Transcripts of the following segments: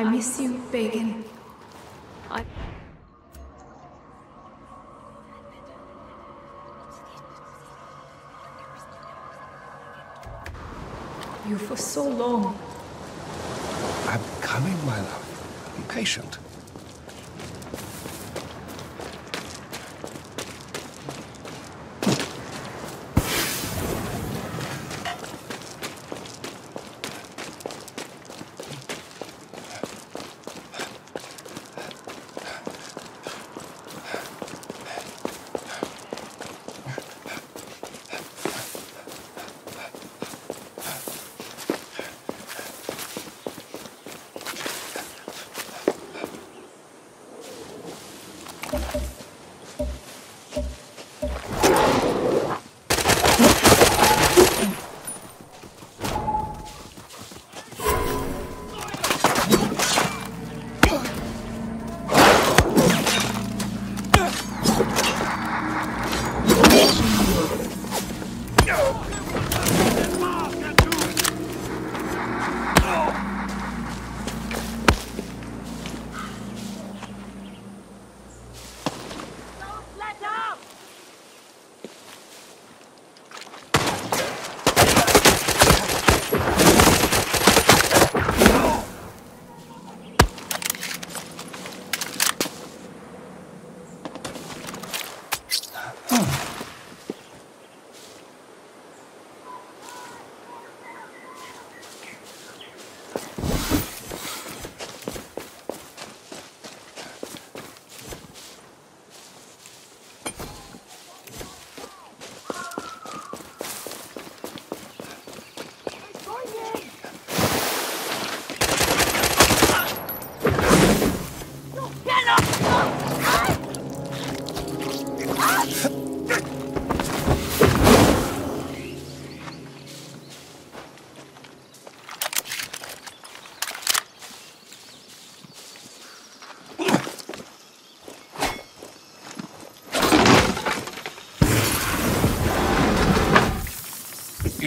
I miss you, Begin. I. You for so long. I'm coming, my love. Be patient.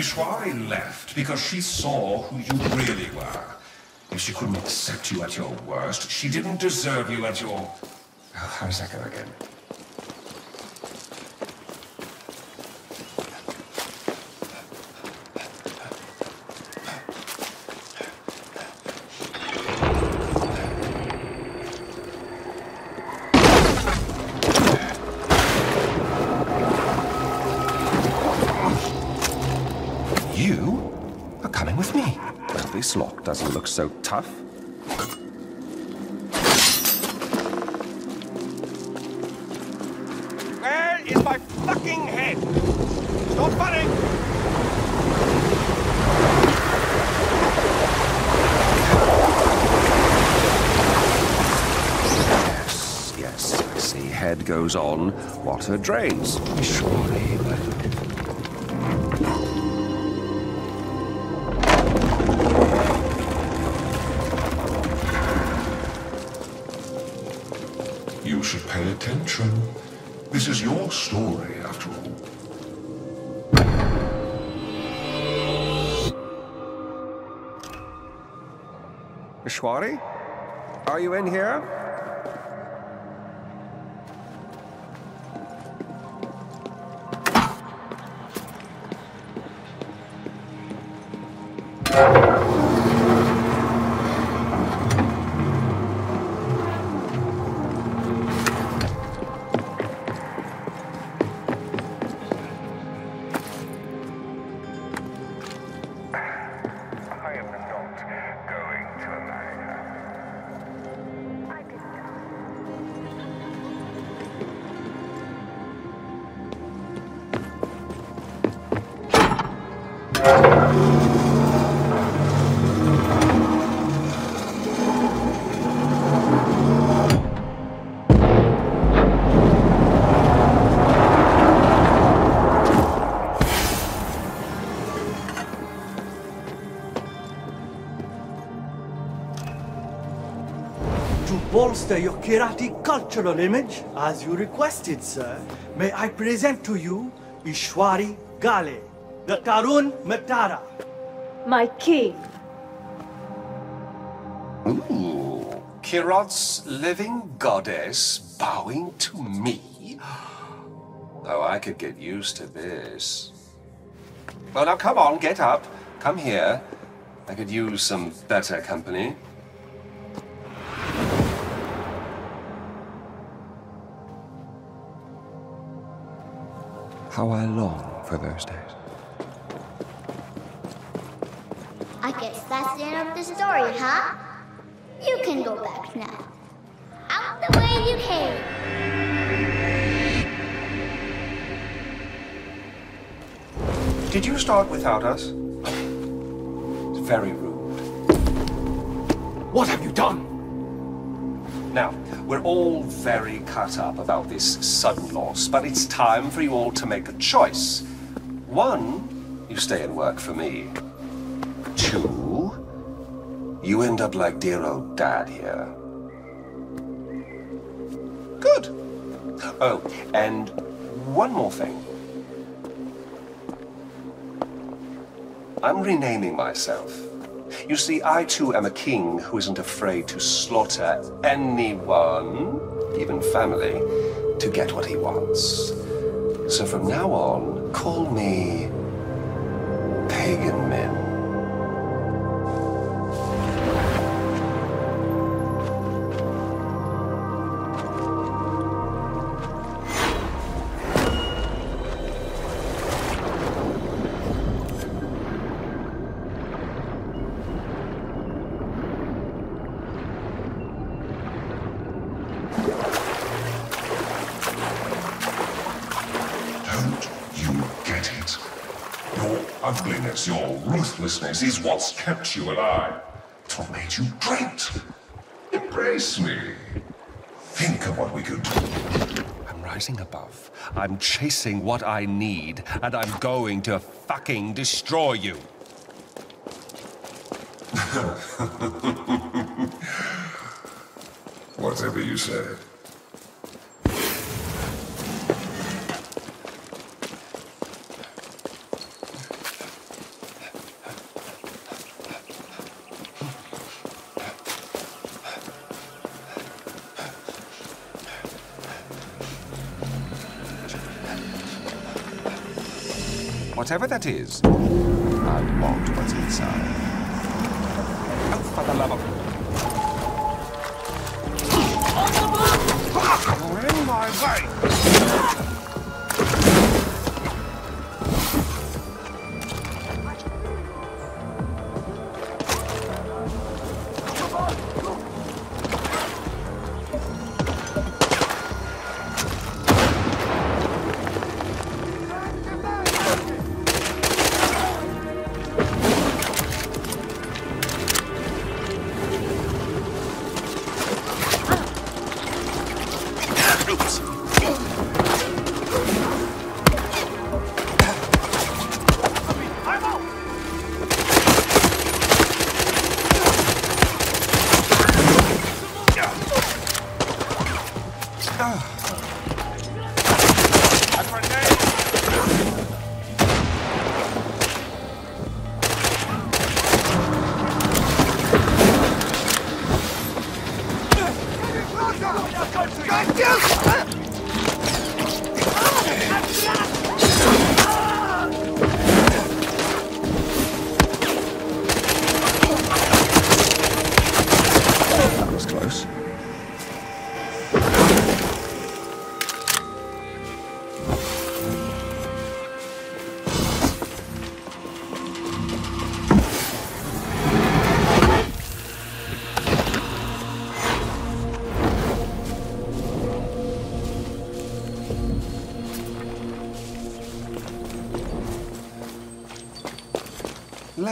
Ishwari left because she saw who you really were. If she couldn't accept you at your worst, she didn't deserve you at your... Oh, how does that go again? Lock doesn't look so tough. Where is my fucking head? Stop running! Yes, yes, I see. Head goes on, water drains. Surely, my This is your story, after all. Ishwari? Are you in here? Bolster your Kyrati cultural image, as you requested, sir, may I present to you Ishwari Ghale, the Tarun Matara. My king. Ooh, Kyrat's living goddess bowing to me? Oh, I could get used to this. Well, now come on, get up. Come here. I could use some better company. How I long for those days. I guess that's the end of the story, huh? You can go back now. Out the way you came. Did you start without us? It's very rude. What have you done? Now, we're all very cut up about this sudden loss, but it's time for you all to make a choice. One, you stay and work for me. Two, you end up like dear old dad here. Good. Oh, and one more thing. I'm renaming myself. You see, I too am a king who isn't afraid to slaughter anyone, even family, to get what he wants. So from now on, call me Pagan Min. Ruthlessness is what's kept you alive. It's what made you great. Embrace me. Think of what we could do. I'm rising above. I'm chasing what I need, and I'm going to fucking destroy you. Whatever you said. Whatever that is, I want what's inside. Oh, for the love of... You're in my way!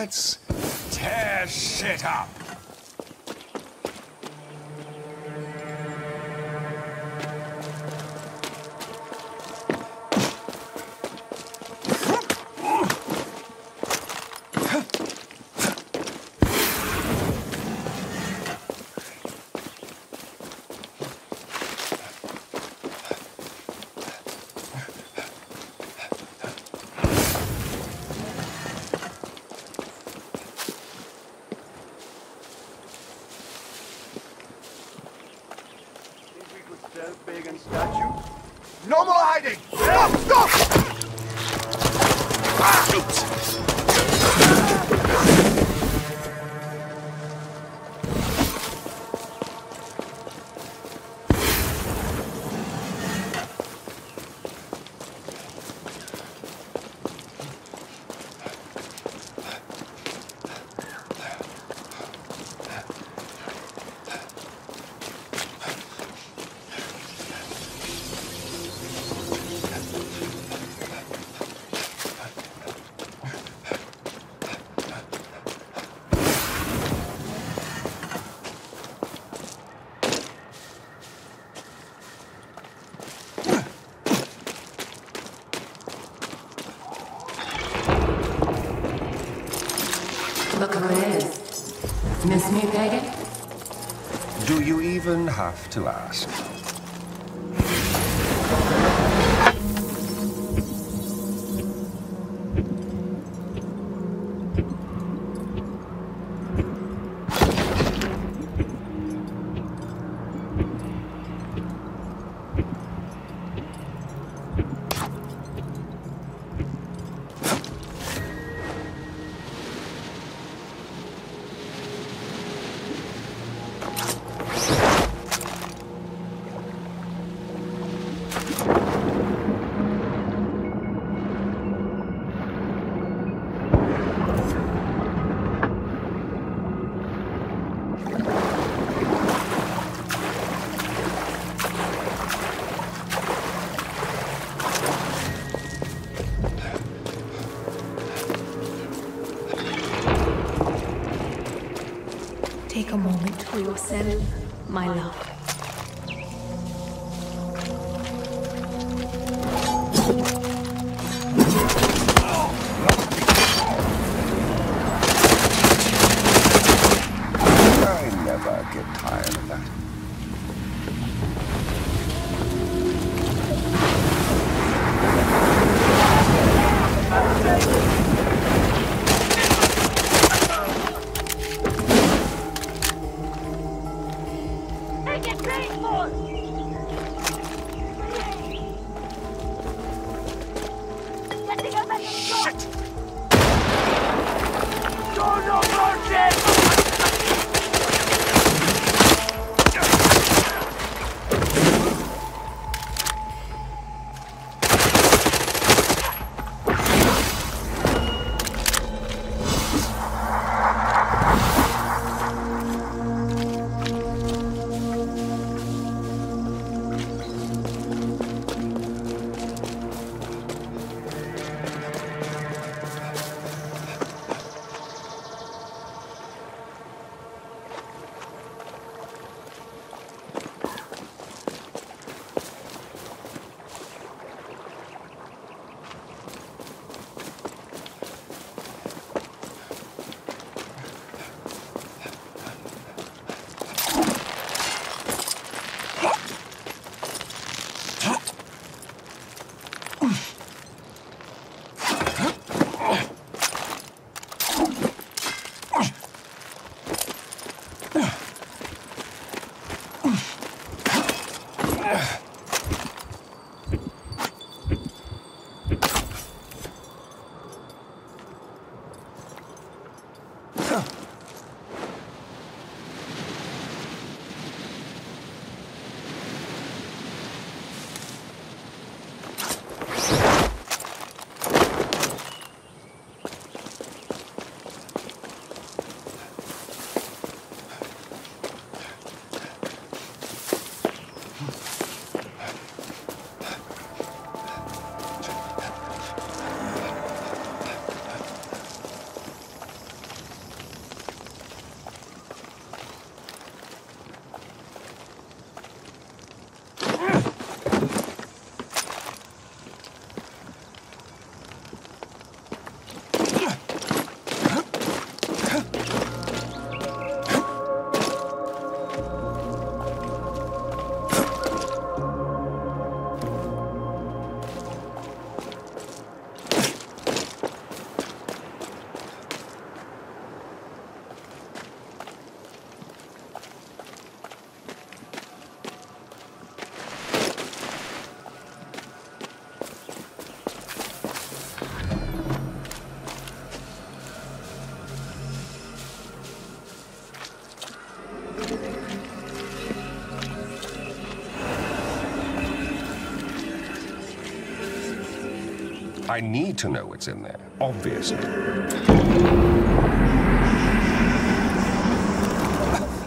Let's statue. No more hiding! Stop! Stop! Ah. Look to ask? My love. I need to know what's in there, obviously.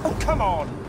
Oh, come on!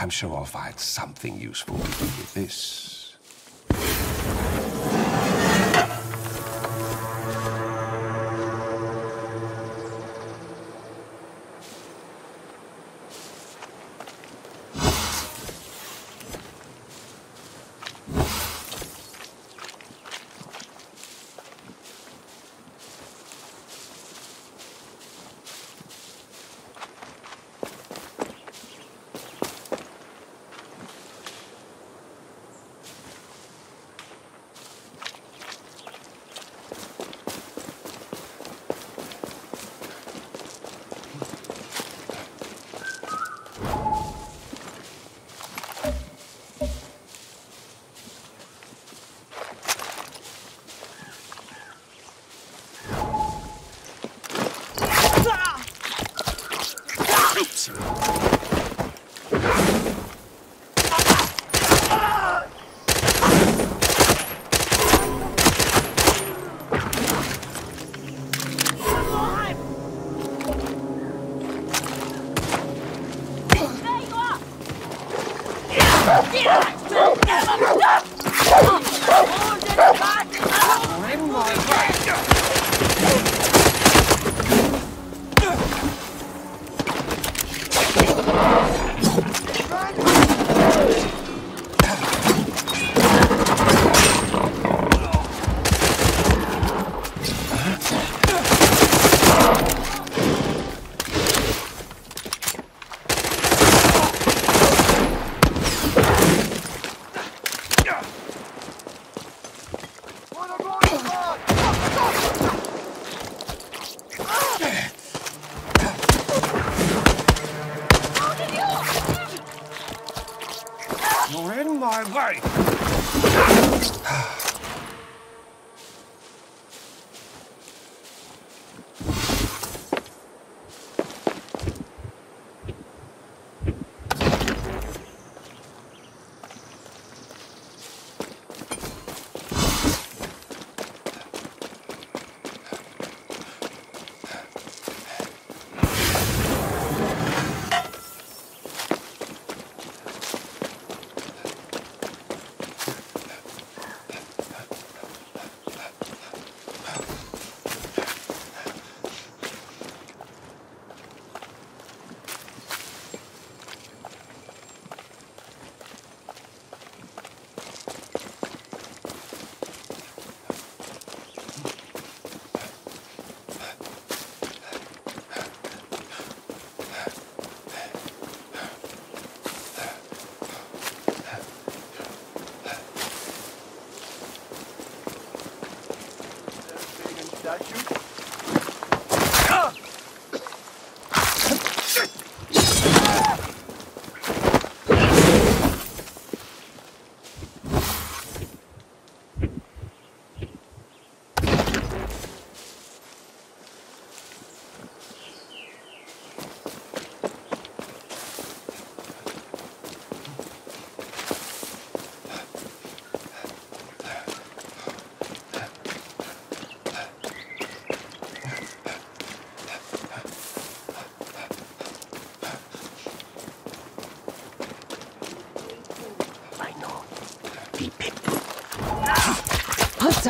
I'm sure I'll find something useful to do with this.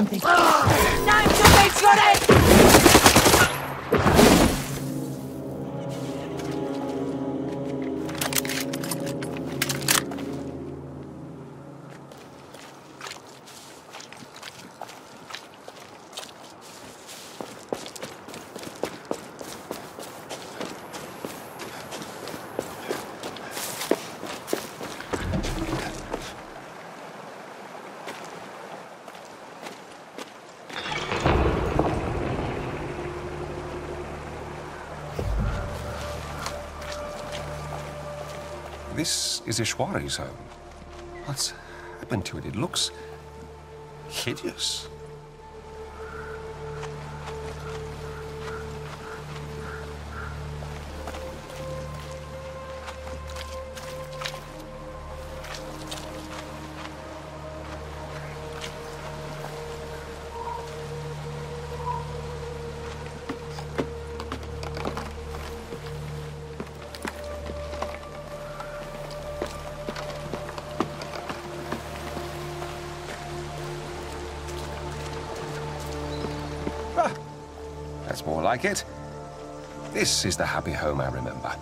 Something. This is Ishwari's home. What's happened to it? It looks hideous. Like it. This is the happy home I remember.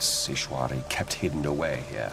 Secrets Ishwari kept hidden away here.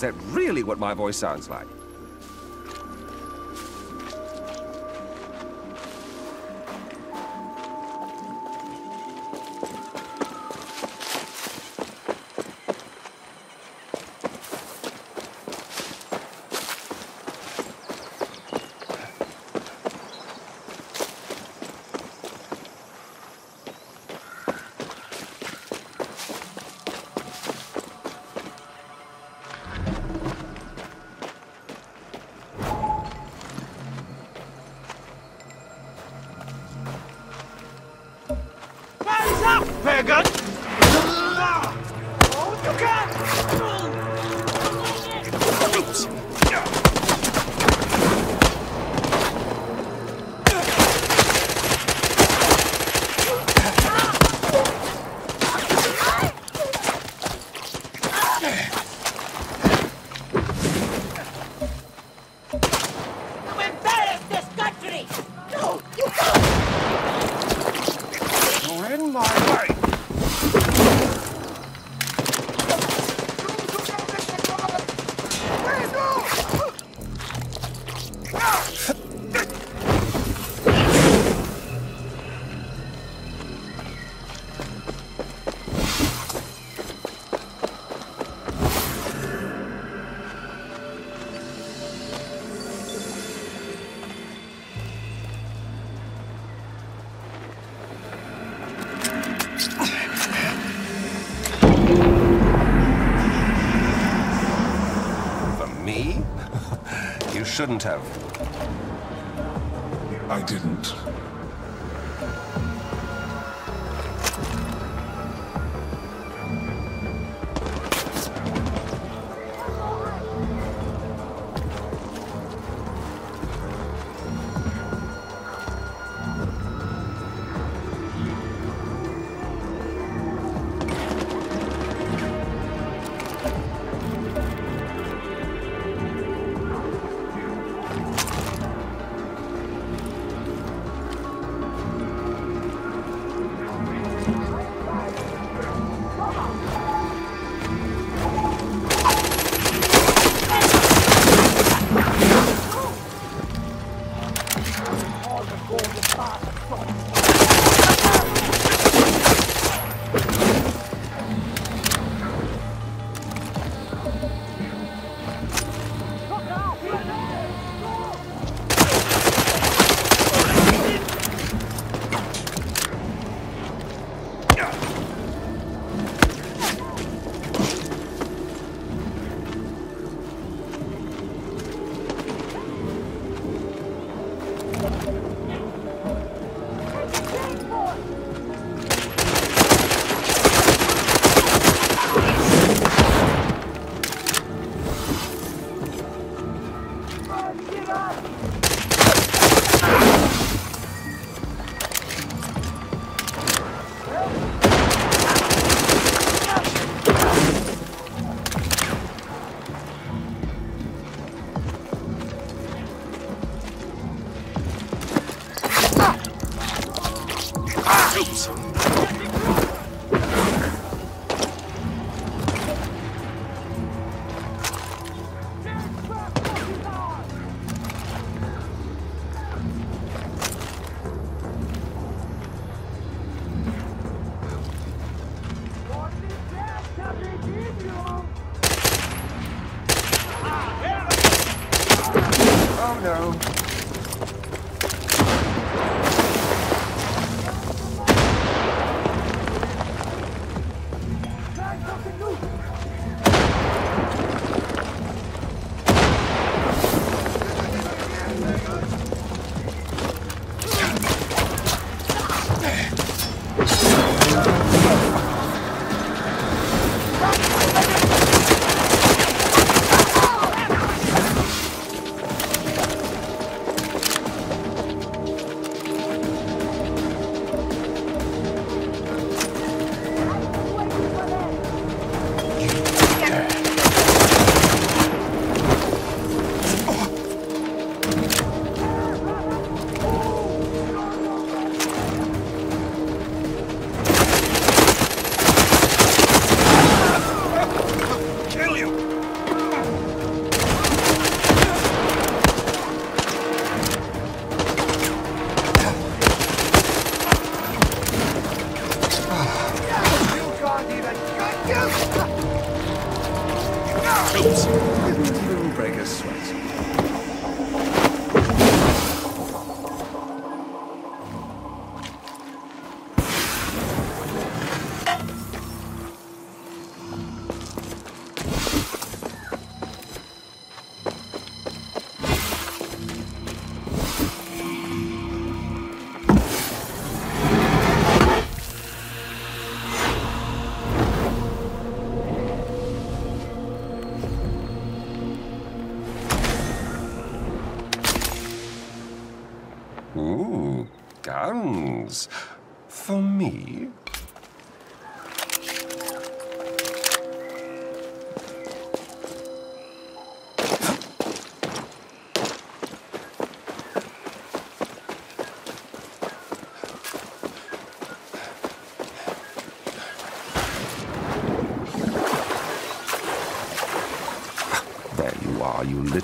Is that really what my voice sounds like? Oh, you shouldn't have.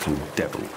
Little devil.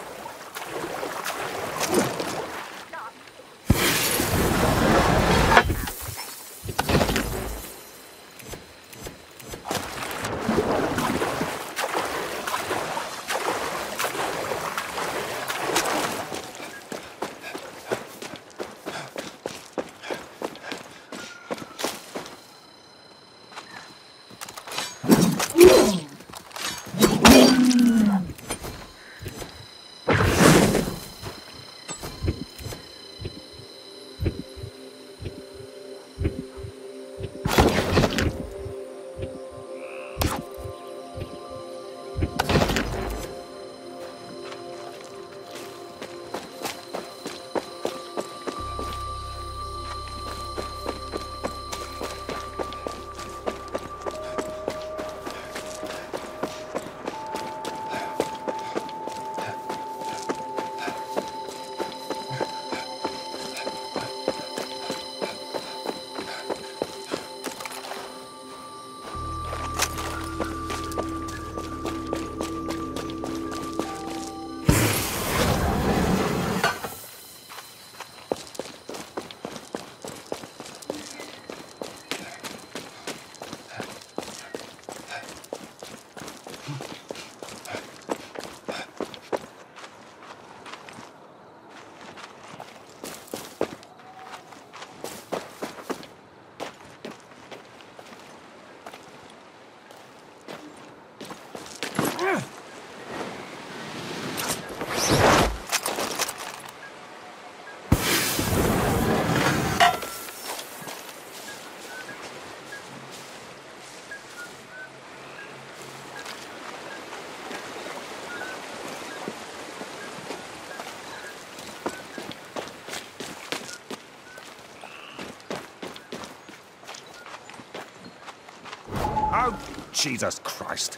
Oh, Jesus Christ.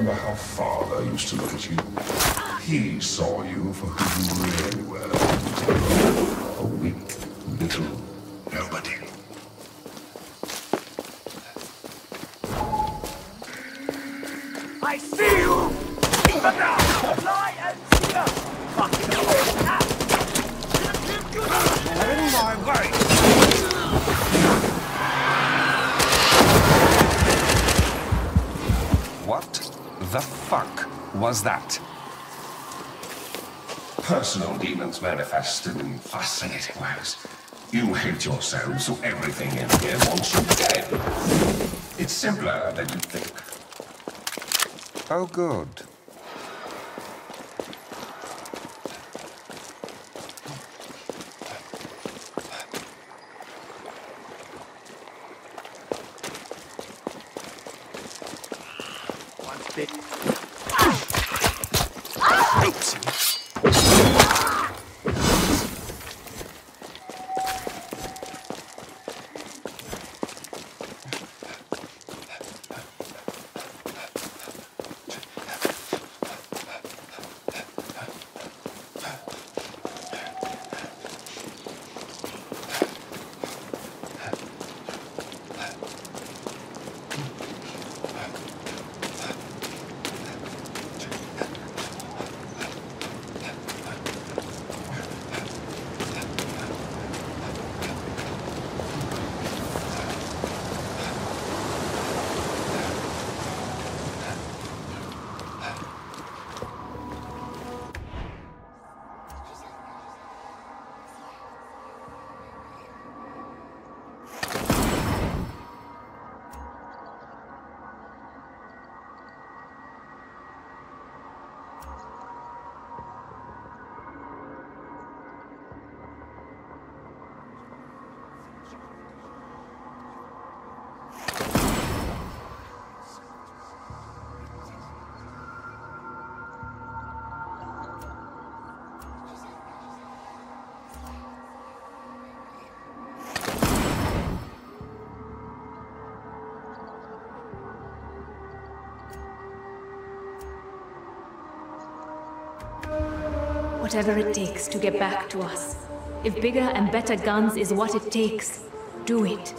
Remember how father used to look at you? He saw you for who you really were. A weak little nobody. I see you! But now, lie and steer! Fucking now! In my way! What the fuck was that? Personal demons manifested in fascinating ways. You hate yourself, so everything in here wants you dead. It's simpler than you think. Oh, good. Whatever it takes to get back to us. If bigger and better guns is what it takes, do it.